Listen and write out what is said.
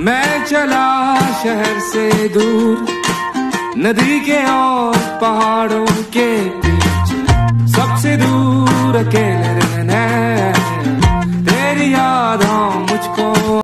मैं चला शहर से दूर, नदी के और पहाड़ों के बीच। सबसे दूर अकेले रहना तेरी याद मुझे